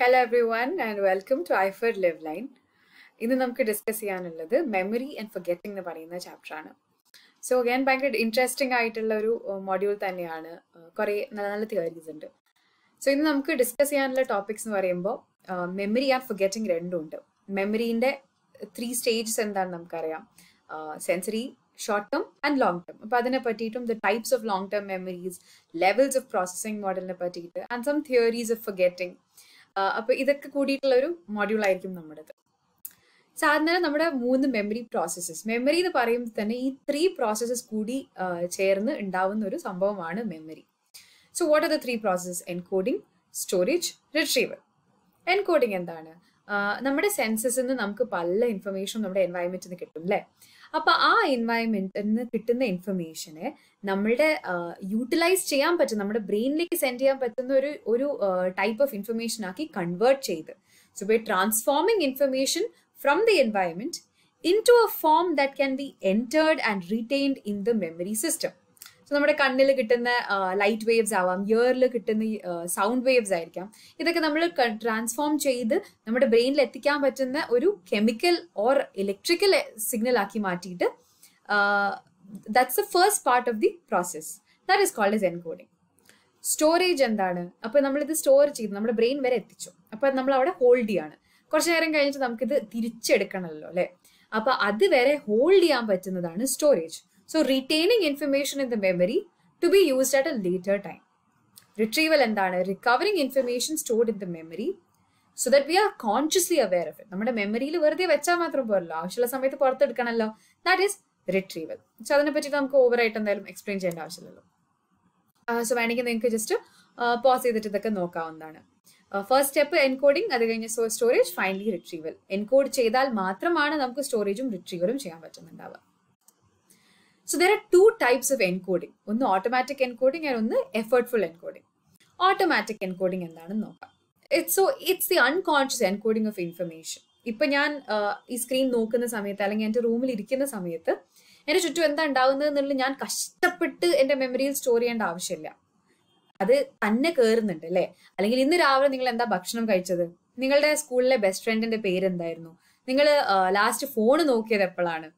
Hello everyone and welcome to Ifer Live Line ഇന്ന് നമുക്ക് discuss ചെയ്യാനുള്ളത് മെമ്മറി ആൻഡ് ഫൊഗെറ്റിംഗ് എന്ന് പറയുന്ന ചാപ്റ്റർ ആണ്. സോ ഞാൻ ഭയങ്കര ഇൻട്രസ്റ്റിംഗ് ആയിട്ടുള്ള ഒരു മൊഡ്യൂൾ തന്നെയാണ്. കുറേ നല്ല നല്ല തിയറീസ് ഉണ്ട്. സോ ഇന്ന് നമുക്ക് ഡിസ്കസ് ചെയ്യാനുള്ള ടോപ്പിക്സ് എന്ന് പറയുമ്പോൾ മെമ്മറി ആൻഡ് ഫൊഗെറ്റിംഗ് രണ്ടും ഉണ്ട്. മെമ്മറീന്റെ ത്രീ സ്റ്റേജസ് എന്താണെന്ന് നമുക്കറിയാം. Sensory short term and long term അപ്പോൾ അതിനെ പറ്റിയിട്ടും the types of long term memories levels of processing മോഡലിനെ പറ്റിയിട്ട് and some theories of forgetting അപ്പോൾ ഇതൊക്കെ കൂടിയിട്ടുള്ള ഒരു മോഡ്യൂൾ ആയിരിക്കും നമ്മുടേത്. സാധാരണ നമ്മുടെ മൂന്ന് മെമ്മറി പ്രോസസ്സസ് മെമ്മറി എന്ന് പറയുമ്പോൾ തന്നെ ഈ ത്രീ പ്രോസസ്സസ് കൂടി ചേർന്ന് ഉണ്ടാവുന്ന ഒരു സംഭവമാണ് memory so what are the three processes encoding storage retrieval encoding എന്താണ്? നമ്മുടെ സെൻസസിൽ നിന്ന് നമുക്ക് പല ഇൻഫർമേഷനും നമ്മുടെ എൻവയോൺമെന്റിൽ നിന്ന് കിട്ടും അല്ലേ അപ്പൊ ആ എൻവയൺമെന്റിൽ നിന്ന് കിട്ടുന്ന ഇൻഫർമേഷനെ നമ്മളുടെ യൂട്ടിലൈസ് ചെയ്യാൻ പറ്റും നമ്മുടെ ബ്രെയിനിലേക്ക് സെൻഡ് ചെയ്യാൻ പറ്റുന്ന ഒരു ഒരു ടൈപ്പ് ഓഫ് ഇൻഫർമേഷൻ ആക്കി കൺവേർട്ട് ചെയ്ത്. So by transforming information from the environment into a form that can be entered and retained in the memory system so നമ്മുടെ കണ്ണിൽ കിട്ടുന്ന ലൈറ്റ് വേവ്സ് ആവാം ഇയറിൽ കിട്ടുന്ന സൗണ്ട് വേവ്സ് ആയിരിക്കാം. ഇതൊക്കെ നമ്മൾ ട്രാൻസ്ഫോം ചെയ്ത് നമ്മുടെ ബ്രെയിനിൽ എത്തിക്കാൻ പറ്റുന്ന ഒരു കെമിക്കൽ ഓർ ഇലക്ട്രിക്കൽ സിഗ്നൽ ആക്കി മാറ്റിയിട്ട് that's the first part of the process that is called is encoding storage എന്താണ്? അപ്പൊ നമ്മളിത് സ്റ്റോർ ചെയ്ത് നമ്മുടെ ബ്രെയിൻ വരെ എത്തിച്ചു. അപ്പൊ നമ്മൾ അവിടെ ഹോൾഡ് ചെയ്യാണ്. കുറച്ചു നേരം കഴിഞ്ഞിട്ട് നമുക്കിത് തിരിച്ചെടുക്കണമല്ലോ അല്ലെ? അപ്പൊ അത് വരെ ഹോൾഡ് ചെയ്യാൻ പറ്റുന്നതാണ് storage so retaining information in the memory to be used at a later time retrieval എന്താണ്? Recovering information stored in the memory so that we are consciously aware of it നമ്മുടെ മെമ്മറിയിൽ വെറുതെ വെച്ചാൽ മാത്രം പോരല്ലോ. ആവശ്യമുള്ള സമയത്ത് പുറത്തെടുക്കണമല്ലോ. ദാറ്റ് ഈസ് റിട്രീവൽ സോ അതിനെ പറ്റി നമുക്ക് ഓവറായിട്ട് എന്തായാലും എക്സ്പ്ലെയിൻ ചെയ്യേണ്ട ആവശ്യമില്ലല്ലോ. സോ വേണമെങ്കിൽ നിങ്ങൾക്ക് ജസ്റ്റ് പോസ് ചെയ്തിട്ട് ഇതൊക്കെ നോക്കാവുന്നതാണ്. ഫസ്റ്റ് സ്റ്റെപ്പ് എൻകോഡിംഗ് അത് കഴിഞ്ഞ് സ്റ്റോറേജ് ഫൈനലി റിട്രീവൽ എൻകോഡ് ചെയ്താൽ മാത്രമാണ് നമുക്ക് സ്റ്റോറേജും റിട്രീവലും ചെയ്യാൻ പറ്റുന്നുണ്ടാവുക. So there are two types of encoding ഒന്ന് ഓട്ടോമാറ്റിക് എൻകോഡിംഗ് ആൻഡ് ഒന്ന് എഫേർട്ട്ഫുൾ എൻകോഡിംഗ് ഓട്ടോമാറ്റിക് എൻകോഡിംഗ് എന്താണെന്ന് നോക്കാം. It's so it's the unconscious encoding of information ഇപ്പൊ ഞാൻ ഈ സ്ക്രീൻ നോക്കുന്ന സമയത്ത് അല്ലെങ്കിൽ എന്റെ റൂമിൽ ഇരിക്കുന്ന സമയത്ത് എന്റെ ചുറ്റും എന്താ ഉണ്ടാവുന്നത് എന്നുള്ളത് ഞാൻ കഷ്ടപ്പെട്ട് എന്റെ മെമ്മറിയിൽ സ്റ്റോർ ചെയ്യേണ്ട ആവശ്യമില്ല. അത് തന്നെ കയറുന്നുണ്ട് അല്ലേ? അല്ലെങ്കിൽ ഇന്ന് രാവിലെ നിങ്ങൾ എന്താ ഭക്ഷണം കഴിച്ചത്? നിങ്ങളുടെ സ്കൂളിലെ ബെസ്റ്റ് ഫ്രണ്ടിന്റെ പേര് എന്തായിരുന്നു നിങ്ങൾ ലാസ്റ്റ് ഫോൺ നോക്കിയത് എപ്പോഴാണ്?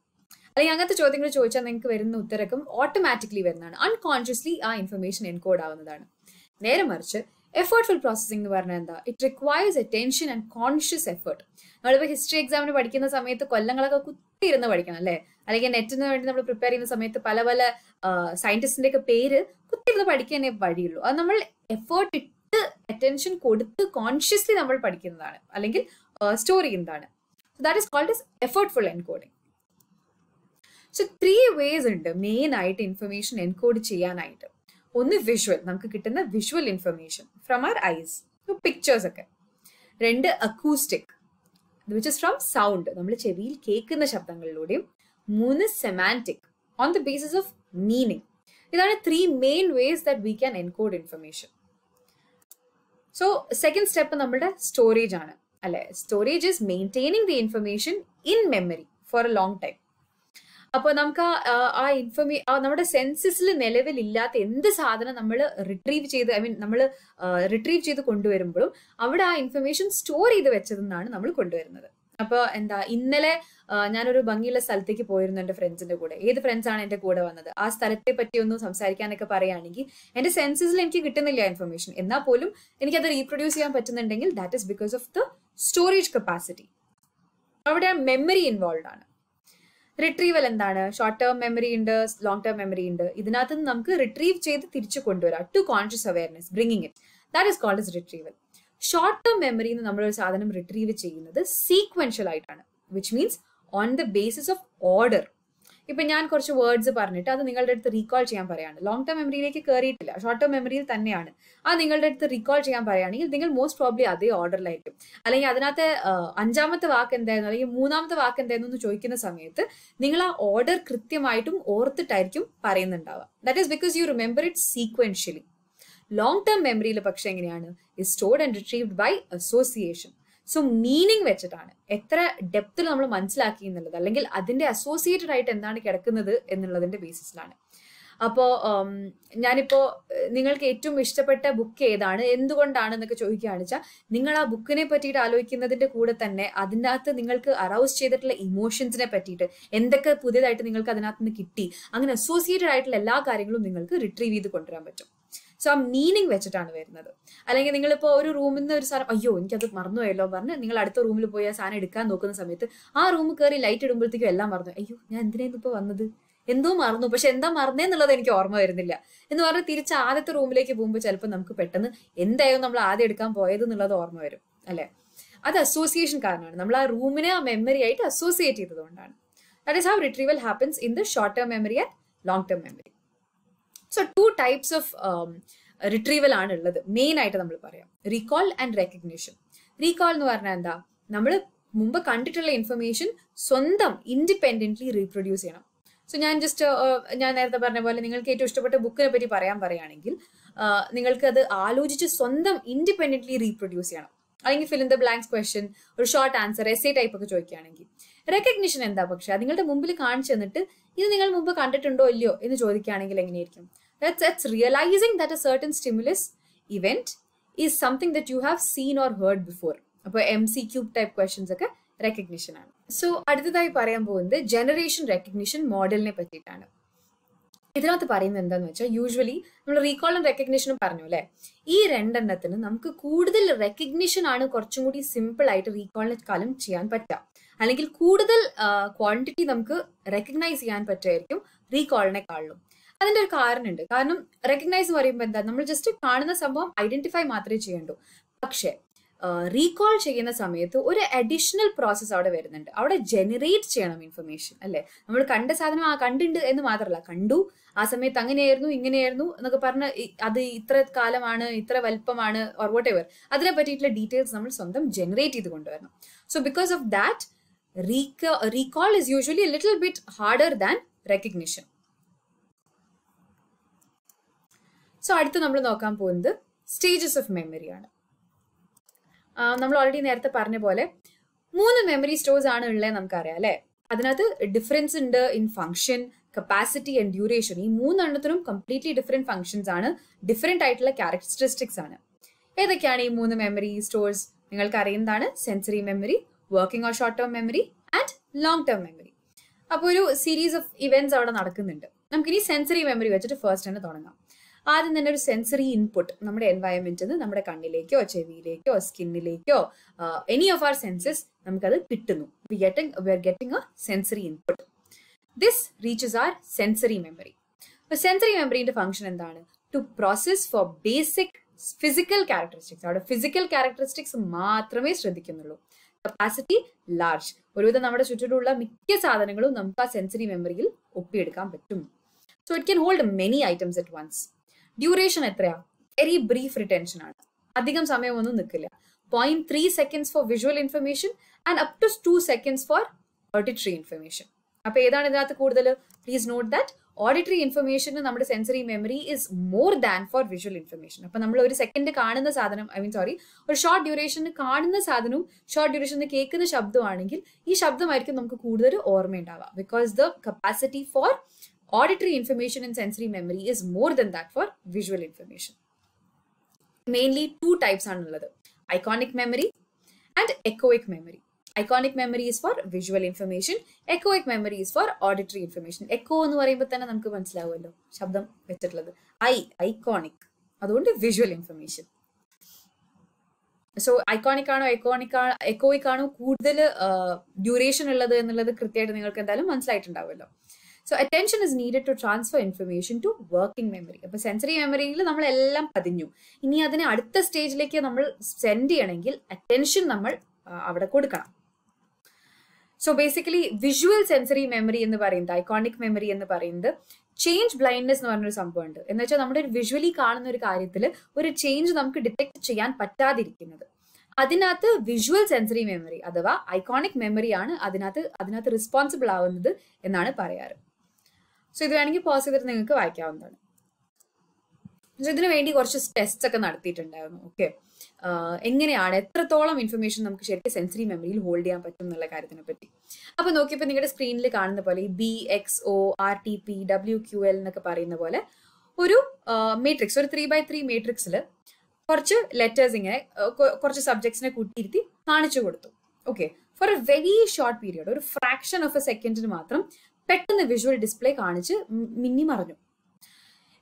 അല്ലെങ്കിൽ അങ്ങനത്തെ ചോദ്യങ്ങൾ ചോദിച്ചാൽ നിങ്ങൾക്ക് വരുന്ന ഉത്തരക്കം ഓട്ടോമാറ്റിക്കലി വരുന്നതാണ്. അൺകോൺഷ്യസ്ലി ആ ഇൻഫർമേഷൻ എൻകോഡ് ആവുന്നതാണ്. നേരെ മറിച്ച് എഫേർട്ട്ഫുൾ പ്രോസസ്സിംഗ് എന്ന് പറഞ്ഞാൽ എന്താ? It requires attention and conscious effort നമ്മളിപ്പോൾ ഹിസ്റ്ററി എക്സാമിന് പഠിക്കുന്ന സമയത്ത് കൊല്ലങ്ങളൊക്കെ കുത്തിയിരുന്ന് പഠിക്കണം അല്ലേ? അല്ലെങ്കിൽ നെറ്റിന് വേണ്ടി നമ്മൾ പ്രിപ്പയർ ചെയ്യുന്ന സമയത്ത് പല പല സയന്റിസ്റ്റിന്റെ ഒക്കെ പേര് കുത്തിയിരുന്ന് പഠിക്കാനേ വഴിയുള്ളൂ. അത് നമ്മൾ എഫേർട്ട് ഇട്ട് അറ്റൻഷൻ കൊടുത്ത് കോൺഷ്യസ്ലി നമ്മൾ പഠിക്കുന്നതാണ്. അല്ലെങ്കിൽ സ്റ്റോർ ചെയ്യുന്നതാണ്. That is called is effortful encoding so three ways ഉണ്ട് മെയിൻ ആയിട്ട് ഇൻഫർമേഷൻ എൻകോഡ് ചെയ്യാനായിട്ട്. ഒന്ന് വിഷ്വൽ നമുക്ക് കിട്ടുന്ന visual information from our eyes pictures ഒക്കെ. രണ്ട് acoustic which is from sound നമ്മൾ ചെവിയിൽ കേൾക്കുന്ന ശബ്ദങ്ങളിലൂടെയും. മൂന്ന് semantic on the basis of meaning ഇതാണ് three main ways that we can encode information so second step നമ്മുടെ സ്റ്റോറേജ് ആണ്. അല്ലെ? Storage is maintaining the information in memory for a long time അപ്പോൾ നമുക്ക് ആ ഇൻഫർമേ നമ്മുടെ സെൻസസിൽ നിലവിലില്ലാത്ത എന്ത് സാധനം നമ്മൾ റിട്രീവ് ചെയ്ത് ഐ മീൻ നമ്മൾ റിട്രീവ് ചെയ്ത് കൊണ്ടുവരുമ്പോഴും അവിടെ ആ ഇൻഫർമേഷൻ സ്റ്റോർ ചെയ്ത് വെച്ചതെന്നാണ് നമ്മൾ കൊണ്ടുവരുന്നത്. അപ്പൊ എന്താ ഇന്നലെ ഞാനൊരു ഭംഗിയുള്ള സ്ഥലത്തേക്ക് പോയിരുന്നു എന്റെ ഫ്രണ്ട്സിന്റെ കൂടെ. ഏത് ഫ്രണ്ട്സ് ആണ് എന്റെ കൂടെ വന്നത്? ആ സ്ഥലത്തെ പറ്റി ഒന്ന് സംസാരിക്കാനൊക്കെ പറയുകയാണെങ്കിൽ എന്റെ സെൻസസിൽ എനിക്ക് കിട്ടുന്നില്ല ഇൻഫർമേഷൻ എന്നാൽ പോലും എനിക്കത് റീപ്രൊഡ്യൂസ് ചെയ്യാൻ പറ്റുന്നുണ്ടെങ്കിൽ that is because of the storage capacity അവിടെ മെമ്മറി ഇൻവോൾവ് ആണ്. റിട്രീവൽ എന്താണ്? ഷോർട്ട് ടേം മെമ്മറി ഉണ്ട് ലോങ് ടേം മെമ്മറി ഉണ്ട്. ഇതിനകത്ത് നിന്ന് നമുക്ക് റിട്രീവ് ചെയ്ത് തിരിച്ചു കൊണ്ടുവരാം. To conscious awareness bringing it that is called is retrieval short term memory നിന്ന് നമ്മൾ ഒരു സാധനം റിട്രീവ് ചെയ്യുന്നത് സീക്വൻഷ്യൽ ആയിട്ടാണ് which means on the basis of order ഇപ്പൊ ഞാൻ കുറച്ച് വേർഡ്സ് പറഞ്ഞിട്ട് അത് നിങ്ങളുടെ അടുത്ത് റീകോൾ ചെയ്യാൻ പറയാണ്. ലോങ് ടേം മെമ്മറിയിലേക്ക് കയറിയിട്ടില്ല ഷോർട്ട് ടേം മെമ്മറിയിൽ തന്നെയാണ്. ആ നിങ്ങളുടെ അടുത്ത് റീകോൾ ചെയ്യാൻ പറയുകയാണെങ്കിൽ നിങ്ങൾ മോസ്റ്റ് പ്രോബ്ലി അതേ ഓർഡറിലായിരിക്കും അല്ലെങ്കിൽ അതിനകത്ത് അഞ്ചാമത്തെ വാക്ക് എന്തായിരുന്നു? അല്ലെങ്കിൽ മൂന്നാമത്തെ വാക്ക് എന്തായിരുന്നു എന്ന് ചോദിക്കുന്ന സമയത്ത് നിങ്ങൾ ആ ഓർഡർ കൃത്യമായിട്ടും ഓർത്തിട്ടായിരിക്കും പറയുന്നുണ്ടാവുക. That is because you remember it sequentially long term മെമ്മറിയിൽ പക്ഷെ എങ്ങനെയാണ്? Is stored and retrieved by association so meaning വെച്ചിട്ടാണ് എത്ര ഡെപ്തിൽ നമ്മൾ മനസ്സിലാക്കി എന്നുള്ളത് അല്ലെങ്കിൽ അതിന്റെ അസോസിയേറ്റഡ് ആയിട്ട് എന്താണ് കിടക്കുന്നത് എന്നുള്ളതിന്റെ ബേസിസിലാണ് അപ്പോൾ ഞാനിപ്പോൾ നിങ്ങൾക്ക് ഏറ്റവും ഇഷ്ടപ്പെട്ട ബുക്ക് ഏതാണ് എന്തുകൊണ്ടാണ് എന്നൊക്കെ ചോദിക്കുകയാണെന്ന് വെച്ചാൽ നിങ്ങൾ ആ ബുക്കിനെ പറ്റിയിട്ട് ആലോചിക്കുന്നതിന്റെ കൂടെ തന്നെ അതിനകത്ത് നിങ്ങൾക്ക് അറൗസ് ചെയ്തിട്ടുള്ള ഇമോഷൻസിനെ പറ്റിയിട്ട് എന്തൊക്കെ പുതിയതായിട്ട് നിങ്ങൾക്ക് അതിനകത്ത് നിന്ന് കിട്ടി അങ്ങനെ അസോസിയേറ്റഡ് ആയിട്ടുള്ള എല്ലാ കാര്യങ്ങളും നിങ്ങൾക്ക് റിട്രീവ് ചെയ്ത് കൊണ്ടുവരാൻ പറ്റും. സോ ആ മീനിങ് വെച്ചിട്ടാണ് വരുന്നത്. അല്ലെങ്കിൽ നിങ്ങളിപ്പോൾ ഒരു റൂമിൽ നിന്ന് ഒരു സാധനം അയ്യോ എനിക്കത് മറന്നുപോയല്ലോ പറഞ്ഞ് നിങ്ങൾ അടുത്ത റൂമിൽ പോയി ആ സാധനം എടുക്കാൻ നോക്കുന്ന സമയത്ത് ആ റൂമിൽ കയറി ലൈറ്റ് ഇടുമ്പോഴത്തേക്കും എല്ലാം മറന്നു. അയ്യോ ഞാൻ എന്തിനായിരുന്നു ഇപ്പോൾ വന്നത്? എന്തോ മറന്നു. പക്ഷെ എന്താ മറന്നേന്നുള്ളത് എനിക്ക് ഓർമ്മ വരുന്നില്ല. എന്ന് പറഞ്ഞ് തിരിച്ച് ആദ്യത്തെ റൂമിലേക്ക് പോകുമ്പോൾ ചിലപ്പോൾ നമുക്ക് പെട്ടെന്ന് എന്തായാലും നമ്മൾ ആദ്യം എടുക്കാൻ പോയത് എന്നുള്ളത് ഓർമ്മ വരും. അല്ലേ? അത് അസോസിയേഷൻ കാരണമാണ്. നമ്മൾ ആ റൂമിനെ ആ മെമ്മറി ആയിട്ട് associate ചെയ്തതുകൊണ്ടാണ് that is how retrieval happens in the short term memory and long term memory so two types of retrieval ആണ് ഉള്ളത് മെയിൻ ആയിട്ട് നമ്മൾ പറയാം. റീകോൾ ആൻഡ് റെക്കഗ്നേഷൻ റീകോൾ എന്ന് പറഞ്ഞാൽ എന്താ? നമ്മൾ മുമ്പ് കണ്ടിട്ടുള്ള ഇൻഫർമേഷൻ സ്വന്തം ഇൻഡിപെൻഡന്റ്ലി റീപ്രൊഡ്യൂസ് ചെയ്യണം. സോ ഞാൻ ജസ്റ്റ് ഞാൻ നേരത്തെ പറഞ്ഞ പോലെ നിങ്ങൾക്ക് ഏറ്റവും ഇഷ്ടപ്പെട്ട ബുക്കിനെ പറ്റി പറയാൻ പറയുകയാണെങ്കിൽ നിങ്ങൾക്ക് അത് ആലോചിച്ച് സ്വന്തം ഇൻഡിപെൻഡന്റ്ലി റീപ്രൊഡ്യൂസ് ചെയ്യണം. അല്ലെങ്കിൽ ഇൻ ദ ബ്ലാങ്ക്സ് ക്വസ്റ്റ്യൻ ഒരു short answer essay type ഒക്കെ ചോദിക്കുകയാണെങ്കിൽ. റെക്കഗ്നിഷൻ എന്താ പക്ഷെ? അത് നിങ്ങളുടെ മുമ്പിൽ കാണിച്ചു തന്നിട്ട് ഇത് നിങ്ങൾ മുമ്പ് കണ്ടിട്ടുണ്ടോ ഇല്ലയോ എന്ന് ചോദിക്കുകയാണെങ്കിൽ എങ്ങനെയായിരിക്കും? That's realizing that a certain stimulus event is something that you have seen or heard before. അപ്പോൾ M C Q type questions ഒക്കെ റെക്കഗ്നിഷൻ ആണ്. സോ അടുത്തതായി പറയാൻ പോകുന്നത് ജനറേഷൻ റെക്കഗ്നിഷൻ മോഡലിനെ പറ്റിയിട്ടാണ്. ഇതിനകത്ത് പറയുന്നത് എന്താന്ന് വെച്ചാൽ യൂഷ്വലി നമ്മൾ റീകോൾ ആൻഡ് റെക്കഗ്നിഷനും പറഞ്ഞു അല്ലേ? ഈ രണ്ടെണ്ണത്തിന് നമുക്ക് കൂടുതൽ റെക്കഗ്നിഷൻ ആണ് കുറച്ചും കൂടി സിമ്പിൾ ആയിട്ട് റീകോളിനെക്കാളും ചെയ്യാൻ പറ്റുക. അല്ലെങ്കിൽ കൂടുതൽ ക്വാണ്ടിറ്റി നമുക്ക് റെക്കഗ്നൈസ് ചെയ്യാൻ പറ്റുമായിരിക്കും റീകോളിനെക്കാളും അതിന്റെ ഒരു കാരണമുണ്ട്. കാരണം റെക്കഗ്നൈസ് പറയുമ്പോൾ എന്താ? നമ്മൾ ജസ്റ്റ് കാണുന്ന സംഭവം ഐഡന്റിഫൈ മാത്രമേ ചെയ്യണ്ടു. പക്ഷേ റീകോൾ ചെയ്യുന്ന സമയത്ത് ഒരു അഡീഷണൽ പ്രോസസ്സ് അവിടെ വരുന്നുണ്ട്. അവിടെ ജനറേറ്റ് ചെയ്യണം ഇൻഫർമേഷൻ അല്ലെ? നമ്മൾ കണ്ട സാധനം ആ കണ്ടുണ്ട് എന്ന് മാത്രമല്ല കണ്ടു ആ സമയത്ത് അങ്ങനെയായിരുന്നു ഇങ്ങനെയായിരുന്നു എന്നൊക്കെ പറഞ്ഞ് അത് ഇത്ര കാലമാണ് ഇത്ര വലുപ്പമാണ് ഓർ വോട്ട് എവർ അതിനെ പറ്റിയിട്ടുള്ള ഡീറ്റെയിൽസ് നമ്മൾ സ്വന്തം ജനറേറ്റ് ചെയ്ത് കൊണ്ടുവരണം. So because of that recall is usually little bit harder than recognition so അടുത്ത് നമ്മൾ നോക്കാൻ പോകുന്നത് സ്റ്റേജസ് ഓഫ് മെമ്മറി ആണ്. നമ്മൾ ഓൾറെഡി നേരത്തെ പറഞ്ഞ പോലെ മൂന്ന് മെമ്മറി സ്റ്റോഴ്സ് ആണ് ഉള്ളത് നമുക്കറിയാം അല്ലെ? അതിനകത്ത് ഡിഫറൻസ് ഉണ്ട് in function capacity and duration ഈ മൂന്നെണ്ണത്തിനും കംപ്ലീറ്റ്ലി ഡിഫറെന്റ് ഫംഗ്ഷൻസ് ആണ് ഡിഫറെന്റ് ആയിട്ടുള്ള ക്യാരക്ടറിസ്റ്റിക്സ് ആണ്. ഏതൊക്കെയാണ് ഈ മൂന്ന് മെമ്മറി സ്റ്റോഴ്സ് നിങ്ങൾക്ക് അറിയുന്നതാണ് sensory memory working or short term memory and long term memory അപ്പോൾ ഒരു സീരീസ് ഓഫ് ഇവന്റ്സ് അവിടെ നടക്കുന്നുണ്ട്. നമുക്കിനി സെൻസറി മെമ്മറി വെച്ചിട്ട് ഫസ്റ്റ് തന്നെ തുടങ്ങാം. ആദ്യം തന്നെ ഒരു സെൻസറി ഇൻപുട്ട് നമ്മുടെ എൻവയൺമെന്റിൽ നിന്ന് നമ്മുടെ കണ്ണിലേക്കോ ചെവിയിലേക്കോ സ്കിന്നിലേക്കോ എനി ഓഫ് ആർ സെൻസസ് നമുക്കത് കിട്ടുന്നു. We getting we are getting a sensory input this reaches our sensory memory sensory മെമ്മറിന്റെ function എന്താണ്? To process for basic physical characteristics അവിടെ ഫിസിക്കൽ ക്യാരക്ടറിസ്റ്റിക്സ് മാത്രമേ ശ്രദ്ധിക്കുന്നുള്ളൂ. കപ്പാസിറ്റി ലാർജ് ഒരുവിധം നമ്മുടെ ചുറ്റിലുള്ള മിക്ക സാധനങ്ങളും നമുക്ക് ആ സെൻസറി മെമ്മറിയിൽ ഒപ്പിയെടുക്കാൻ പറ്റും. So it can hold many items at once duration എത്രയാ? വെരി ബ്രീഫ് റിട്ടൻഷൻ ആണ്. അധികം സമയമൊന്നും നിൽക്കില്ല. Point three seconds for visual information and up to two seconds for auditory information അപ്പൊ ഏതാണ് ഇതിനകത്ത് കൂടുതൽ please note that auditory information നമ്മുടെ sensory memory is more than for visual information അപ്പൊ നമ്മൾ ഒരു സെക്കൻഡ് കാണുന്ന സാധനം ഐ മീൻ സോറി ഒരു ഷോർട്ട് ഡ്യൂറേഷന് കാണുന്ന സാധനവും ഷോർട്ട് ഡ്യൂറേഷന് കേൾക്കുന്ന ശബ്ദമാണെങ്കിൽ ഈ ശബ്ദമായിരിക്കും നമുക്ക് കൂടുതൽ ഓർമ്മയുണ്ടാവുക. Because the capacity for auditory information in sensory memory is more than that for visual information. Mainly two types are another, iconic memory and echoic memory. Iconic memory is for visual information, echoic memory is for auditory information. Echo എന്ന് പറയുമ്പോൾ തന്നെ നമുക്ക് മനസ്സിലാവുമല്ലോ ശബ്ദം വെച്ചിട്ടുള്ളത് ഐ iconic അതുകൊണ്ട് visual information so iconic ആണോ എക്കോണിക് ആണോ എക്കോയിക് ആണോ കൂടുതൽ ഡ്യൂറേഷൻ ഉള്ളത് എന്നുള്ളത് കൃത്യമായിട്ട് നിങ്ങൾക്ക് എന്തായാലും മനസ്സിലായിട്ടുണ്ടാവുമല്ലോ so attention is needed to transfer information to working memory അപ്പൊ സെൻസറി മെമ്മറിയിൽ നമ്മളെല്ലാം പതിഞ്ഞു. ഇനി അതിനെ അടുത്ത സ്റ്റേജിലേക്ക് നമ്മൾ സെൻഡ് ചെയ്യണമെങ്കിൽ അറ്റൻഷൻ നമ്മൾ അവിടെ കൊടുക്കണം. So basically visual sensory memory എന്ന് പറയുന്നത് ഐക്കോണിക് മെമ്മറി എന്ന് പറയുന്നത് ചേഞ്ച് ബ്ലൈൻഡ്നെസ് എന്ന് പറഞ്ഞൊരു സംഭവമുണ്ട്. എന്ന് വെച്ചാൽ നമ്മുടെ ഒരു വിഷ്വലി കാണുന്ന ഒരു കാര്യത്തിൽ ഒരു ചേഞ്ച് നമുക്ക് ഡിറ്റക്ട് ചെയ്യാൻ പറ്റാതിരിക്കുന്നത്. അതിനകത്ത് വിഷ്വൽ സെൻസറി മെമ്മറി അഥവാ ഐക്കോണിക് മെമ്മറിയാണ് അതിനകത്ത് അതിനകത്ത് റെസ്പോൺസിബിൾ ആവുന്നത് എന്നാണ് പറയാറ്. സോ ഇത് വേണമെങ്കിൽ പോസ് ചെയ്തിട്ട് നിങ്ങൾക്ക് വായിക്കാവുന്നതാണ്. സോ ഇതിനു വേണ്ടി കുറച്ച് ടെസ്റ്റ് ഒക്കെ നടത്തിയിട്ടുണ്ടായിരുന്നു. ഓക്കെ എങ്ങനെയാണ് എത്രത്തോളം ഇൻഫർമേഷൻ നമുക്ക് ശരിക്കും സെൻസറി മെമ്മറിയിൽ ഹോൾഡ് ചെയ്യാൻ പറ്റും എന്നുള്ള കാര്യത്തിനെ പറ്റി. അപ്പൊ നോക്കിയപ്പോൾ നിങ്ങളുടെ സ്ക്രീനിൽ കാണുന്ന പോലെ ഈ B X O R T P W Q L എന്നൊക്കെ പറയുന്ന പോലെ ഒരു മേട്രിക്സ് ഒരു ത്രീ ബൈ ത്രീ മേട്രിക്സിൽ കുറച്ച് ലെറ്റേഴ്സ് ഇങ്ങനെ കുറച്ച് സബ്ജക്ട്സിനെ കൂട്ടിയിരുത്തി കാണിച്ചു കൊടുത്തു. Okay for a very short period ഒരു ഫ്രാക്ഷൻ ഓഫ് എ സെക്കൻഡിന് മാത്രം പെട്ടെന്ന് വിഷ്വൽ ഡിസ്പ്ലേ കാണിച്ച് മിന്നി മറഞ്ഞു.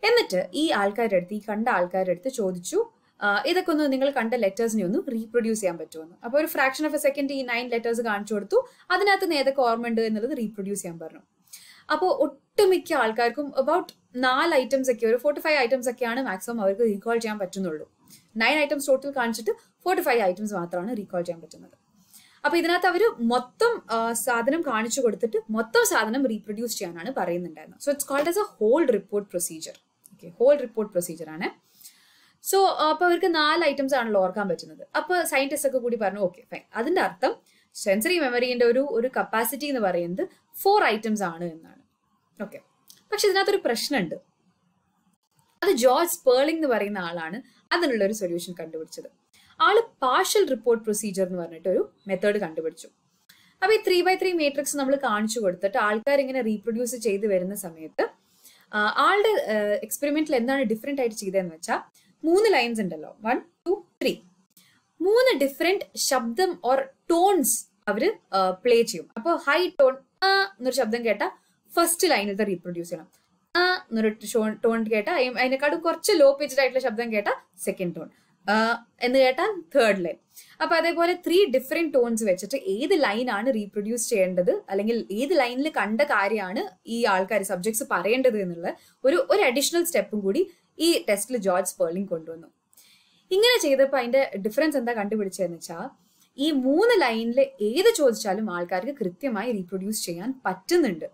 എന്നിട്ട് ഈ ആൾക്കാരുടെ അടുത്ത് ഈ കണ്ട ആൾക്കാരുടെ അടുത്ത് ചോദിച്ചു ഇതൊക്കെ ഒന്ന് നിങ്ങൾ കണ്ട ലെറ്റേഴ്സിനെ ഒന്ന് റീപ്രൊഡ്യൂസ് ചെയ്യാൻ പറ്റുമെന്ന്? അപ്പോൾ ഒരു ഫ്രാക്ഷൻ ഓഫ് എ സെക്കൻഡ് ഈ നയൻ ലെറ്റേഴ്സ് കാണിച്ചു കൊടുത്തു. അതിനകത്ത് നിന്ന് ഏതൊക്കെ ഓർമ്മയുണ്ട് എന്നുള്ളത് റീപ്രൊഡ്യൂസ് ചെയ്യാൻ പറഞ്ഞു. അപ്പോൾ ഒട്ടുമിക്ക ആൾക്കാർക്കും അബൌട്ട് നാല് ഐറ്റംസ് ഒക്കെ ഒരു ഫോർട്ടി ഫൈവ് ഐറ്റംസ് ഒക്കെയാണ് മാക്സിമം അവർക്ക് റീകോൾ ചെയ്യാൻ പറ്റുന്നുള്ളൂ. നയൻ ഐറ്റംസ് ടോട്ടൽ കാണിച്ചിട്ട് ഫോർട്ടി ഫൈവ് ഐറ്റംസ് മാത്രമാണ് റീകോൾ ചെയ്യാൻ പറ്റുന്നത്. അപ്പൊ ഇതിനകത്ത് അവർ മൊത്തം സാധനം കാണിച്ചു കൊടുത്തിട്ട് മൊത്തം സാധനം റീപ്രൊഡ്യൂസ് ചെയ്യാനാണ് പറയുന്നുണ്ടായിരുന്നത്. So it's called as a whole report procedure okay whole report procedure ആണ്. സോ അപ്പൊ അവർക്ക് നാല് ഐറ്റംസ് ആണല്ലോ ഓർക്കാൻ പറ്റുന്നത്. അപ്പൊ സയന്റിസ്റ്റ് ഒക്കെ കൂടി പറഞ്ഞു ഓക്കെ ഫൈൻ അതിന്റെ അർത്ഥം സെൻസറി മെമ്മറിന്റെ ഒരു ഒരു കപ്പാസിറ്റി എന്ന് പറയുന്നത് ഫോർ ഐറ്റംസ് ആണ് എന്നാണ്. ഓക്കെ പക്ഷെ ഇതിനകത്തൊരു പ്രശ്നമുണ്ട്. അത് ജോർജ് പേളിംഗ് എന്ന് പറയുന്ന ആളാണ് അതിനുള്ള ഒരു സൊല്യൂഷൻ കണ്ടുപിടിച്ചത്. ആൾ പാർഷ്യൽ റിപ്പോർട്ട് പ്രൊസീജിയർ എന്ന് പറഞ്ഞിട്ട് ഒരു മെത്തേഡ് കണ്ടുപിടിച്ചു. അപ്പൊ ഈ ത്രീ ബൈ ത്രീ മേട്രിക്സ് നമ്മൾ കാണിച്ചു കൊടുത്തിട്ട് ആൾക്കാർ ഇങ്ങനെ റീപ്രൊഡ്യൂസ് ചെയ്ത് വരുന്ന സമയത്ത് ആളുടെ എക്സ്പെരിമെന്റിൽ എന്താണ് ഡിഫറെന്റ് ആയിട്ട് ചെയ്തതെന്ന് വെച്ചാൽ മൂന്ന് ലൈൻസ് ഉണ്ടല്ലോ. വൺ ടു ത്രീ മൂന്ന് ഡിഫറെന്റ് ശബ്ദം ഓർ ടോൺസ് അവർ പ്ലേ ചെയ്യും. അപ്പോൾ ഹൈ ടോൺ ആ എന്നൊരു ശബ്ദം കേട്ട ഫസ്റ്റ് ലൈനിലത്തെ റീപ്രൊഡ്യൂസ് ചെയ്യണം. ആ എന്നൊരു ടോൺ കേട്ട അതിനെക്കാളും കുറച്ച് ലോ പിച്ചഡ് ആയിട്ടുള്ള ശബ്ദം കേട്ട സെക്കൻഡ് ടോൺ എന്ന് കേട്ടാൽ തേർഡ് ലൈൻ അപ്പൊ അതേപോലെ ത്രീ ഡിഫറെന്റ് ടോൺസ് വെച്ചിട്ട് ഏത് ലൈനാണ് റീപ്രൊഡ്യൂസ് ചെയ്യേണ്ടത്? അല്ലെങ്കിൽ ഏത് ലൈനിൽ കണ്ട കാര്യമാണ് ഈ ആൾക്കാർ സബ്ജക്ട്സ് പറയേണ്ടത് എന്നുള്ള ഒരു ഒരു അഡീഷണൽ സ്റ്റെപ്പും കൂടി ഈ ടെസ്റ്റിൽ ജോർജ് സ്പേർലിംഗ് കൊണ്ടുവന്നു. ഇങ്ങനെ ചെയ്തപ്പോൾ അതിന്റെ ഡിഫറൻസ് എന്താ കണ്ടുപിടിച്ചതെന്ന് വെച്ചാൽ ഈ മൂന്ന് ലൈനിൽ ഏത് ചോദിച്ചാലും ആൾക്കാർക്ക് കൃത്യമായി റീപ്രൊഡ്യൂസ് ചെയ്യാൻ പറ്റുന്നുണ്ട്.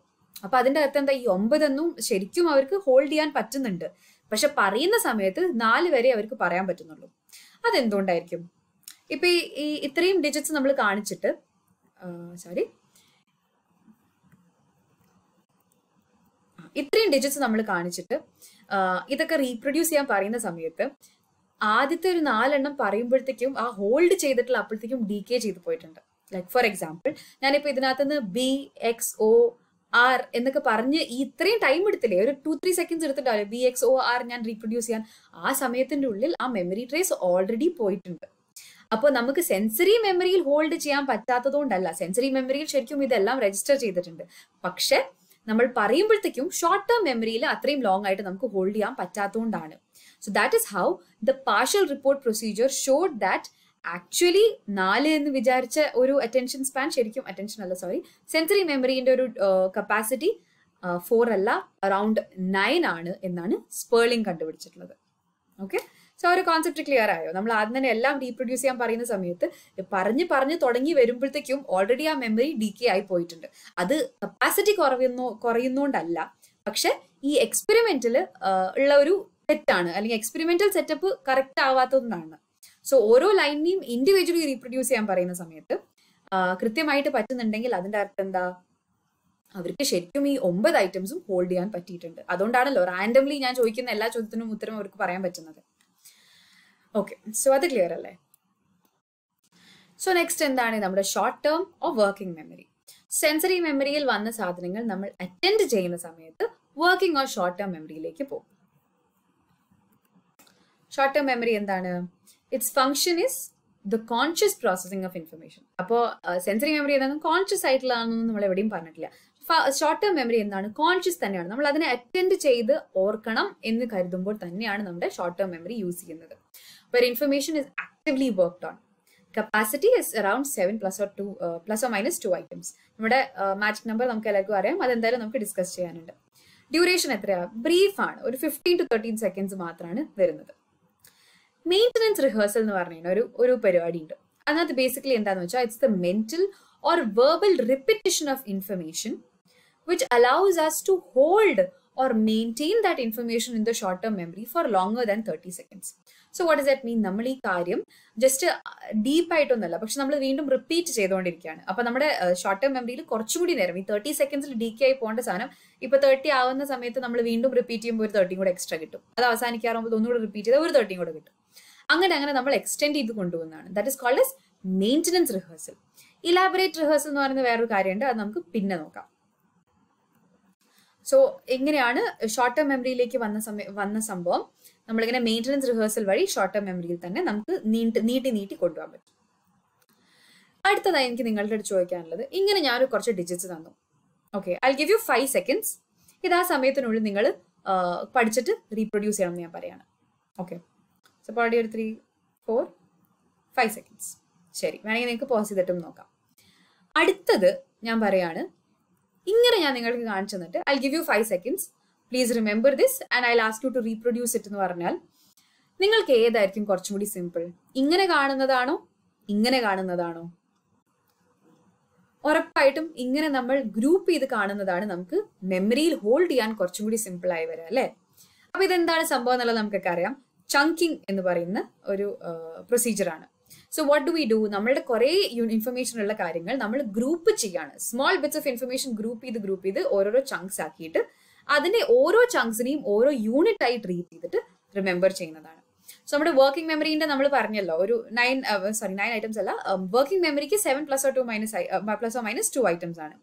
അപ്പൊ അതിന്റെ അകത്ത് എന്താ ഈ ഒമ്പതെന്നും ശരിക്കും അവർക്ക് ഹോൾഡ് ചെയ്യാൻ പറ്റുന്നുണ്ട്. പക്ഷെ പറയുന്ന സമയത്ത് നാല് വരെ അവർക്ക് പറയാൻ പറ്റുന്നുള്ളൂ. അതെന്തുകൊണ്ടായിരിക്കും? ഇപ്പൊ ഈ ഇത്രയും ഡിജിറ്റ്സ് നമ്മൾ കാണിച്ചിട്ട് സോറി ഇത്രയും ഡിജിറ്റ്സ് നമ്മൾ കാണിച്ചിട്ട് ഇതൊക്കെ റീപ്രൊഡ്യൂസ് ചെയ്യാൻ പറയുന്ന സമയത്ത് ആദ്യത്തെ ഒരു നാലെണ്ണം പറയുമ്പോഴത്തേക്കും ആ ഹോൾഡ് ചെയ്തിട്ടുള്ള അപ്പോഴത്തേക്കും ഡി കെ ചെയ്ത് പോയിട്ടുണ്ട്. ലൈക്ക് ഫോർ എക്സാമ്പിൾ ഞാനിപ്പോ ഇതിനകത്ത് നിന്ന് ബി എക്സ് ഒ ആർ എന്നൊക്കെ പറഞ്ഞ് ഇത്രയും ടൈം എടുത്തില്ലേ? ഒരു ടു ത്രീ സെക്കൻഡ്സ് എടുത്തിട്ടാവില്ലേ ബി എക്സ് ഒ ആർ ഞാൻ റീപ്രൊഡ്യൂസ് ചെയ്യാൻ. ആ സമയത്തിന്റെ ഉള്ളിൽ ആ മെമ്മറി ട്രേസ് ഓൾറെഡി പോയിട്ടുണ്ട്. അപ്പോൾ നമുക്ക് സെൻസറി മെമ്മറിയിൽ ഹോൾഡ് ചെയ്യാൻ പറ്റാത്തതുകൊണ്ടല്ല. സെൻസറി മെമ്മറിയിൽ ശരിക്കും ഇതെല്ലാം രജിസ്റ്റർ ചെയ്തിട്ടുണ്ട്. പക്ഷെ നമ്മൾ പറയുമ്പോഴത്തേക്കും ഷോർട്ട് ടേം മെമ്മറിയിൽ അത്രയും ലോങ് ആയിട്ട് നമുക്ക് ഹോൾഡ് ചെയ്യാൻ പറ്റാത്തതുകൊണ്ടാണ്. So that is how the partial report procedure showed that actually നാല് എന്ന് വിചാരിച്ച ഒരു അറ്റൻഷൻ സ്പാൻ ശരിക്കും അറ്റൻഷൻ അല്ല സോറി സെൻസറി മെമ്മറിന്റെ ഒരു കപ്പാസിറ്റി ഫോർ അല്ല അറൌണ്ട് നയൻ ആണ് എന്നാണ് സ്പേളിംഗ് കണ്ടുപിടിച്ചിട്ടുള്ളത്. ഓക്കെ സോ ഒരു കോൺസെപ്റ്റ് ക്ലിയർ ആയോ? നമ്മൾ ആദ്യം തന്നെ എല്ലാം റീപ്രൊഡ്യൂസ് ചെയ്യാൻ പറയുന്ന സമയത്ത് പറഞ്ഞ് പറഞ്ഞ് തുടങ്ങി വരുമ്പോഴത്തേക്കും ഓൾറെഡി ആ മെമ്മറി ഡി കെ ആയി പോയിട്ടുണ്ട്. അത് കപ്പാസിറ്റി കുറയുന്നു കുറയുന്നോണ്ടല്ല. പക്ഷെ ഈ എക്സ്പെരിമെന്റിൽ ഉള്ള ഒരു തെറ്റാണ് അല്ലെങ്കിൽ എക്സ്പെരിമെന്റൽ സെറ്റപ്പ് കറക്റ്റ് ആവാത്തതുകൊണ്ടാണ് സോ ഓരോ ലൈനിനെയും ഇൻഡിവിജ്വലി റീപ്രൊഡ്യൂസ് ചെയ്യാൻ പറയുന്ന സമയത്ത് കൃത്യമായിട്ട് പറ്റുന്നുണ്ടെങ്കിൽ അതിന്റെ അർത്ഥം എന്താ? അവർക്ക് ശരിക്കും ഈ ഒമ്പത് ഐറ്റംസും ഹോൾഡ് ചെയ്യാൻ പറ്റിയിട്ടുണ്ട്. അതുകൊണ്ടാണല്ലോ റാൻഡംലി ഞാൻ ചോദിക്കുന്ന എല്ലാ ചോദ്യത്തിനും ഉത്തരം അവർക്ക് പറയാൻ പറ്റുന്നത്. ഓക്കെ സോ അത് ക്ലിയർ അല്ലേ? സോ നെക്സ്റ്റ് എന്താണ് നമ്മുടെ short term of working memory sensory മെമ്മറിയിൽ വന്ന സാധനങ്ങൾ നമ്മൾ അറ്റൻഡ് ചെയ്യുന്ന സമയത്ത് വർക്കിംഗ് ഓർ ഷോർട്ട് ടേം മെമ്മറിയിലേക്ക് പോകും. ഷോർട്ട് ടേം മെമ്മറി എന്താണ്? It's function is the conscious processing of information അപ്പോൾ സെൻസറി മെമ്മറി ഏതാണ്? കോൺഷ്യസ് ആയിട്ടുള്ളതാണെന്ന് നമ്മൾ എവിടെയും പറഞ്ഞിട്ടില്ല. ഷോർട്ട് ടേം മെമ്മറി എന്താണ്? കോൺഷ്യസ് തന്നെയാണ്. നമ്മൾ അതിനെ അറ്റൻഡ് ചെയ്ത് ഓർക്കണം എന്ന് കരുതുമ്പോൾ തന്നെയാണ് നമ്മുടെ ഷോർട്ട് ടേം മെമ്മറി യൂസ് ചെയ്യുന്നത് അപ്പോൾ information is actively worked on capacity is around seven plus or two plus or minus two items നമ്മുടെ മാജിക് നമ്പർ നമുക്ക് എല്ലാവർക്കും അറിയാം. അതെന്തായാലും നമുക്ക് ഡിസ്കസ് ചെയ്യാനുണ്ട്. ഡ്യൂറേഷൻ എത്രയാണ് ബ്രീഫ് ആണ്. ഒരു ഫിഫ്റ്റീൻ ടു തേർട്ടീൻ സെക്കൻഡ്സ് മാത്രമാണ് വരുന്നത്. മെയിന്റനൻസ് റിഹേഴ്സൽ എന്ന് പറഞ്ഞു ഒരു ഒരു പരിപാടി ഉണ്ട് അതിനകത്ത് ബേസിക്കലി എന്താന്ന് വെച്ചാൽ it's the mental or verbal repetition of information which allows us to hold or maintain that information in the short term memory for longer than 30 seconds. So what is that mean നമ്മൾ ഈ കാര്യം just ഡീപ്പായിട്ടൊന്നുമല്ല ആയിട്ടൊന്നല്ല പക്ഷെ നമ്മൾ വീണ്ടും repeat ചെയ്തുകൊണ്ടിരിക്കുകയാണ്. അപ്പൊ നമ്മുടെ short term മെമ്മറിയിൽ കുറച്ചും കൂടി നേരം ഈ തേർട്ടി സെക്കൻഡ്സിൽ ഡി കെ ആയി പോകേണ്ട സാധനം ഇപ്പൊ തേർട്ടി ആവുന്ന സമയത്ത് നമ്മൾ വീണ്ടും റിപ്പീറ്റ് ചെയ്യുമ്പോൾ ഒരു തേർട്ടിയും കൂടെ എക്സ്ട്രാ കിട്ടും. അത് അവസാനിക്കാറുമ്പോൾ ഒന്നുകൂടെ റിപ്പീറ്റ് ചെയ്താൽ ഒരു തേർട്ടിയും കൂടെ കിട്ടും. അങ്ങനെ അങ്ങനെ നമ്മൾ എക്സ്റ്റെൻഡ് ചെയ്ത് കൊണ്ടുപോകുന്നതാണ്. That is called as maintenance rehearsal elaborate rehearsal എന്ന് പറയുന്ന വേറൊരു കാര്യമുണ്ട്. അത് നമുക്ക് പിന്നെ നോക്കാം. സോ എങ്ങനെയാണ് ഷോർട്ട് ടേം മെമ്മറിയിലേക്ക് വന്ന സമയം വന്ന സംഭവം? നമ്മളിങ്ങനെ മെയിന്റനൻസ് റിഹേഴ്സൽ വഴി ഷോർട്ട് ടേം മെമ്മറിയിൽ തന്നെ നമുക്ക് നീട്ടി നീട്ടി നീട്ടി കൊണ്ടുപോകാൻ പറ്റും. അടുത്തതായി എനിക്ക് നിങ്ങളുടെ അടുത്ത് ചോദിക്കാനുള്ളത്. ഇങ്ങനെ ഞാനൊരു കുറച്ച് ഡിജിറ്റ്സ് തന്നു. Okay I give you five seconds ഇത് ആ സമയത്തിനുള്ളിൽ നിങ്ങൾ പഠിച്ചിട്ട് റീപ്രൊഡ്യൂസ് ചെയ്യണം എന്ന് ഞാൻ പറയാണ്. ഓക്കെ സോ അപ്പോൾ ഒരു ത്രീ ഫോർ ഫൈവ് സെക്കൻഡ്സ് ശരി വേണമെങ്കിൽ നിങ്ങൾക്ക് പോസ് ചെയ്തിട്ടും നോക്കാം. അടുത്തത് ഞാൻ പറയാണ് ഇങ്ങനെ ഞാൻ നിങ്ങൾക്ക് കാണിച്ചു തന്നിട്ട് I give you five seconds please remember this and I last you to reproduce it എന്ന് പറഞ്ഞാൽ നിങ്ങൾക്ക് ഏതായിരിക്കും കുറച്ചും കൂടി സിമ്പിൾ ഇങ്ങനെ കാണുന്നതാണോ? ഇങ്ങനെ കാണുന്നതാണോ? ഉറപ്പായിട്ടും ഇങ്ങനെ നമ്മൾ ഗ്രൂപ്പ് ചെയ്ത് കാണുന്നതാണ് നമുക്ക് മെമ്മറിയിൽ ഹോൾഡ് ചെയ്യാൻ കുറച്ചും കൂടി സിമ്പിൾ ആയി വരിക അല്ലേ? അപ്പൊ ഇതെന്താണ് സംഭവം എന്നുള്ളത് നമുക്കൊക്കെ അറിയാം. ചങ്കിങ് എന്ന് പറയുന്ന ഒരു പ്രൊസീജിയർ ആണ്. So what do we do നമ്മളുടെ കുറെ ഇൻഫർമേഷൻ ഉള്ള കാര്യങ്ങൾ നമ്മൾ ഗ്രൂപ്പ് ചെയ്യാണ്. Small bits of information group ചെയ്ത് ഗ്രൂപ്പ് ചെയ്ത് ഓരോരോ ചങ്ക്സ് ആക്കിയിട്ട് അതിന്റെ ഓരോ ചങ്ക്സിനെയും ഓരോ യൂണിറ്റ് ആയി ട്രീറ്റ് ചെയ്തിട്ട് റിമെമ്പർ ചെയ്യുന്നതാണ്. സോ നമ്മുടെ വർക്കിംഗ് മെമ്മറിന്റെ നമ്മൾ പറഞ്ഞല്ലോ ഒരു നയൻ സോറി നയൻ ഐറ്റംസ് അല്ല working മെമ്മറിക്ക് seven plus or two minus plus or minus two items ആണ്.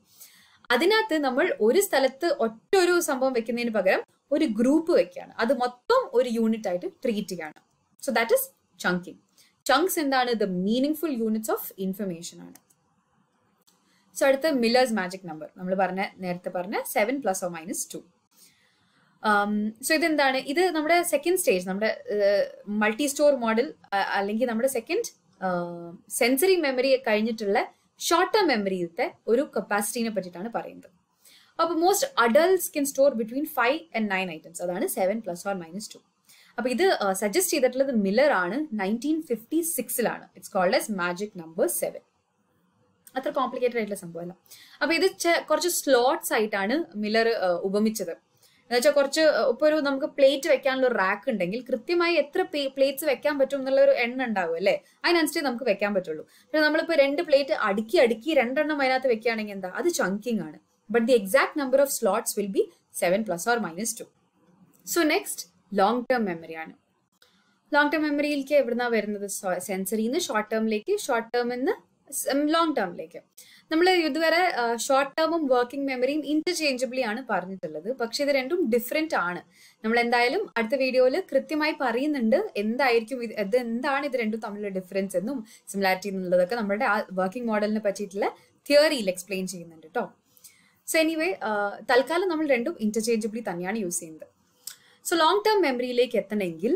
അതിനകത്ത് നമ്മൾ ഒരു സ്ഥലത്ത് ഒറ്റ ഒരു സംഭവം വെക്കുന്നതിന് പകരം ഒരു ഗ്രൂപ്പ് വെക്കുകയാണ്. അത് മൊത്തം ഒരു യൂണിറ്റ് ആയിട്ട് ട്രീറ്റ് ചെയ്യാണ് so that is chunking chunks എന്താണ്? The meaning full units of information ആണ്. സോ അടുത്ത മില്ലേഴ്സ് മാജിക് നമ്പർ നമ്മൾ പറഞ്ഞ നേരത്തെ പറഞ്ഞ seven plus or minus two so ഇതെന്താണ്? ഇത് നമ്മുടെ സെക്കൻഡ് സ്റ്റേജ് നമ്മുടെ മൾട്ടി സ്റ്റോർ മോഡൽ അല്ലെങ്കിൽ നമ്മുടെ സെക്കൻഡ് സെൻസറി മെമ്മറി കഴിഞ്ഞിട്ടുള്ള ഷോർട്ട് ടേം മെമ്മറിയിലത്തെ ഒരു കപ്പാസിറ്റിനെ പറ്റിയിട്ടാണ് പറയുന്നത്. അപ്പോൾ most adults can store between five and nine items അതാണ് seven plus or minus two അപ്പോൾ ഇത് സജസ്റ്റ് ചെയ്തിട്ടുള്ളത് മില്ലർ ആണ്. Nineteen fifty സിക്സിലാണ് it's called as magic number seven അത്ര കോംപ്ലിക്കേറ്റഡ് ആയിട്ടുള്ള സംഭവമല്ല. അപ്പോൾ ഇത് കുറച്ച് സ്ലോട്ട്സ് ആയിട്ടാണ് മില്ലർ ഉപമിച്ചത്. എന്നുവെച്ചാൽ കുറച്ച് ഇപ്പൊ ഒരു നമുക്ക് പ്ലേറ്റ് വെക്കാനുള്ള ഒരു റാക്ക് ഉണ്ടെങ്കിൽ കൃത്യമായി എത്ര പ്ലേറ്റ്സ് വെക്കാൻ പറ്റും എന്നുള്ള ഒരു എണ്ണ ഉണ്ടാവും അല്ലേ? അതിനനുസരിച്ച് നമുക്ക് വെക്കാൻ പറ്റുള്ളൂ. പിന്നെ നമ്മളിപ്പോൾ രണ്ട് പ്ലേറ്റ് അടുക്കി അടുക്കി രണ്ടെണ്ണം അതിനകത്ത് വെക്കുകയാണെങ്കിൽ എന്താ? അത് ചങ്കിങ് ആണ്. But the exact number of slots will be seven plus or minus two so next long term മെമ്മറിയാണ് long term മെമ്മറിയിലേക്ക് എവിടുന്നാ വരുന്നത്? സെൻസറിന്ന് ഷോർട്ട് ടേമിലേക്ക് ഷോർട്ട് ടേമിന്ന് ലോങ് ടേമിലേക്ക് നമ്മൾ ഇതുവരെ ഷോർട്ട് ടേമും വർക്കിംഗ് മെമ്മറിയും ഇന്റർചേഞ്ചബിളി ആണ് പറഞ്ഞിട്ടുള്ളത്. പക്ഷെ ഇത് രണ്ടും ഡിഫറെന്റ് ആണ്. നമ്മൾ എന്തായാലും അടുത്ത വീഡിയോയിൽ കൃത്യമായി പറയുന്നുണ്ട് എന്തായിരിക്കും ഇത് ഇത് എന്താണ് ഇത് രണ്ടും തമ്മിലുള്ള ഡിഫറൻസ് എന്നും സിമിലാരിറ്റി എന്നുള്ളതൊക്കെ നമ്മുടെ ആ വർക്കിംഗ് മോഡലിനെ പറ്റിയിട്ടുള്ള തിയറിയിൽ എക്സ്പ്ലെയിൻ ചെയ്യുന്നുണ്ട് കേട്ടോ സോ എനിവേ തൽക്കാലം നമ്മൾ രണ്ടും ഇന്റർചേഞ്ചബിളി തന്നെയാണ് യൂസ് ചെയ്യുന്നത്. സോ ലോങ് ടേം മെമ്മറിയിലേക്ക് എത്തണമെങ്കിൽ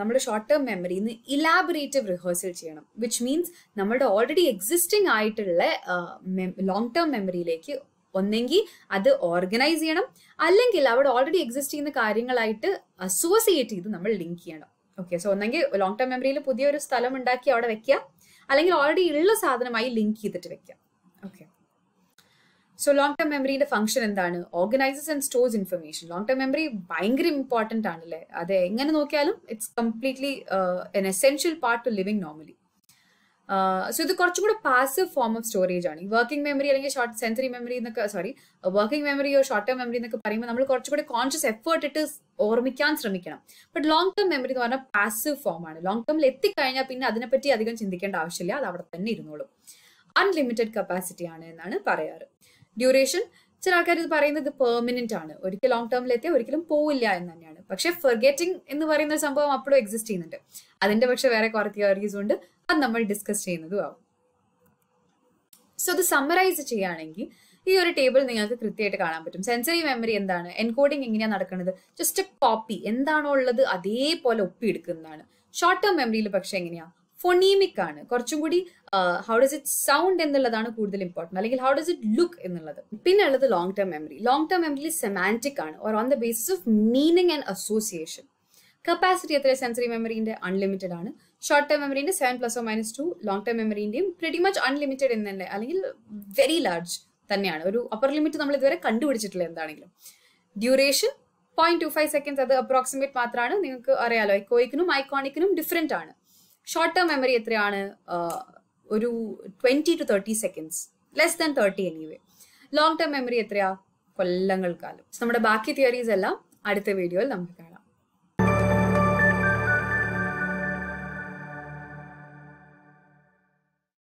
നമ്മുടെ ഷോർട്ട് ടേം മെമ്മറിയിൽ നിന്ന് ഇലാബറേറ്റീവ് റിഹേഴ്സൽ ചെയ്യണം. വിച്ച് മീൻസ് നമ്മുടെ ഓൾറെഡി എക്സിസ്റ്റിംഗ് ആയിട്ടുള്ള ലോങ് ടേം മെമ്മറിയിലേക്ക് ഒന്നെങ്കിൽ അത് ഓർഗനൈസ് ചെയ്യണം. അല്ലെങ്കിൽ അവിടെ ഓൾറെഡി എക്സിസ്റ്റ് ചെയ്യുന്ന കാര്യങ്ങളായിട്ട് അസോസിയേറ്റ് ചെയ്ത് നമ്മൾ ലിങ്ക് ചെയ്യണം. ഓക്കെ സോ ഒന്നെങ്കിൽ ലോങ് ടേം മെമ്മറിയിൽ പുതിയൊരു സ്ഥലം ഉണ്ടാക്കി അവിടെ വെക്കുക. അല്ലെങ്കിൽ ഓൾറെഡി ഉള്ള സാധനമായി ലിങ്ക് ചെയ്തിട്ട് വെക്കുക. ഓക്കെ സോ ലോങ് ടേം മെമ്മറിയുടെ ഫംഗ്ഷൻ എന്താണ്? Organises and stores information long term memory ഭയങ്കര ഇമ്പോർട്ടന്റ് ആണല്ലേ? അത് എങ്ങനെ നോക്കിയാലും it's completely an essential part to living normally so ഇത് കുറച്ചും കൂടെ പാസീവ് ഫോം ഓഫ് സ്റ്റോറേജ് ആണ്. ഈ വർക്കിംഗ് മെമ്മറി അല്ലെങ്കിൽ ഷോർട്ട് സെൻസറി മെമ്മറി എന്നൊക്കെ സോറി വർക്കിംഗ് മെമ്മറിയോ ഷോർട്ട് ടേം മെമ്മറി എന്നൊക്കെ പറയുമ്പോൾ നമ്മൾ കുറച്ചും കൂടെ കോൺഷ്യസ് എഫേർട്ട് ഇട്ട് ഓർമ്മിക്കാൻ ശ്രമിക്കണം. ബട്ട് ലോങ് ടേം മെമ്മറി എന്ന് പറഞ്ഞാൽ പാസീവ് ഫോം ആണ്. ലോങ് ടേമിൽ എത്തിക്കഴിഞ്ഞാൽ പിന്നെ അതിനെപ്പറ്റി അധികം ചിന്തിക്കേണ്ട ആവശ്യമില്ല. അത് അവിടെ തന്നെ ഇരുന്നോളും. അൺലിമിറ്റഡ് കപ്പാസിറ്റി ആണ് എന്നാണ് പറയാറ്. ഡ്യൂറേഷൻ. ചില ആൾക്കാർ ഇത് പറയുന്നത് പെർമനന്റ് ആണ്. ഒരിക്കൽ ലോങ് ടേമിൽ എത്തിയാൽ ഒരിക്കലും പോവില്ല എന്ന് തന്നെയാണ്. പക്ഷെ ഫെർഗെറ്റിംഗ് എന്ന് പറയുന്ന ഒരു സംഭവം അപ്പോഴും എക്സിസ്റ്റ് ചെയ്യുന്നുണ്ട്. അതിന്റെ പക്ഷെ വേറെ കുറെ തിയറീസ് ഉണ്ട്. അത് നമ്മൾ ഡിസ്കസ് ചെയ്യുന്നതും ആവും. സോ അത് സമ്മറൈസ് ചെയ്യുകയാണെങ്കിൽ ഈ ഒരു ടേബിൾ നിങ്ങൾക്ക് കൃത്യമായിട്ട് കാണാൻ പറ്റും. സെൻസറി മെമ്മറി എന്താണ്? എൻകോഡിംഗ് എങ്ങനെയാണ് നടക്കുന്നത്? ജസ്റ്റ് കോപ്പി എന്താണോ ഉള്ളത്? അതേപോലെ ഒപ്പിയെടുക്കുന്നതാണ്. ഷോർട്ട് ടേം മെമ്മറിയിൽ പക്ഷെ എങ്ങനെയാ? ഫൊണീമിക് ആണ്. കുറച്ചും കൂടി ഹൗ ഡസ് ഇറ്റ് സൗണ്ട് എന്നുള്ളതാണ് കൂടുതൽ ഇമ്പോർട്ടന്റ് അല്ലെങ്കിൽ ഹൗ ഡസ് ഇറ്റ് ലുക്ക് എന്നുള്ളത്. പിന്നെ ഉള്ളത് long term memory long term memory semantic ആണ്. Or on the basis of meaning and association capacity എത്ര? സെൻസറി മെമ്മറിന്റെ അൺലിമിറ്റഡ് ആണ്. Short term മെമ്മറിന്റെ seven plus or minus two long term മെമ്മറിന്റെയും pretty much unlimited എന്ന് തന്നെ. അല്ലെങ്കിൽ വെരി ലാർജ് തന്നെയാണ്. ഒരു upper limit നമ്മൾ ഇതുവരെ കണ്ടുപിടിച്ചിട്ടില്ല എന്താണെങ്കിലും. Duration point two five seconds അത് അപ്രോക്സിമേറ്റ് മാത്രമാണ് നിങ്ങൾക്ക് അറിയാലോ എക്കോയിക്കിനും ഐക്കോണിക്കിനും ഡിഫറെന്റ് ആണ്. ഷോർട്ട് ടേം മെമ്മറി എത്രയാണ്? ഒരു twenty to thirty seconds less than thirty anyway long term memory എത്രയാ? കൊല്ലങ്ങൾ കാലം നമ്മുടെ ബാക്കി തിയറീസ് എല്ലാം അടുത്ത വീഡിയോയിൽ നമുക്ക് കാണാം.